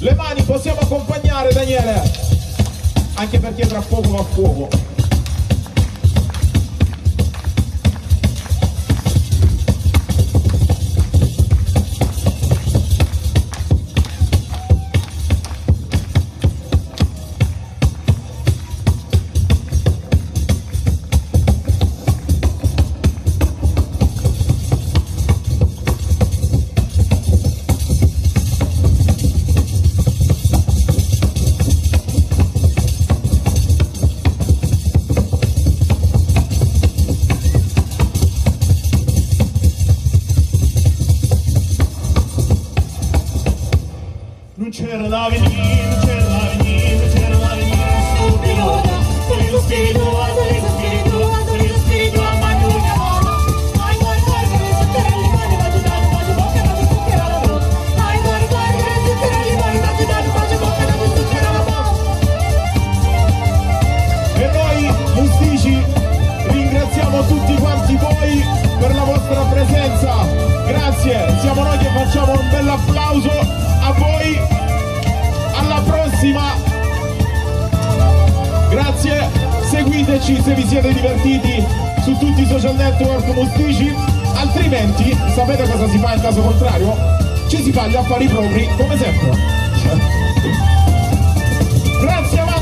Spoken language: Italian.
Le mani possiamo accompagnare Daniele, anche perché tra poco va a fuoco. Non c'era da venire, non c'era da venire, non c'era da venire lo spirito, seguiteci se vi siete divertiti su tutti i social network Mustici. Altrimenti, sapete cosa si fa in caso contrario? Ci si fa gli affari propri come sempre. Grazie Manca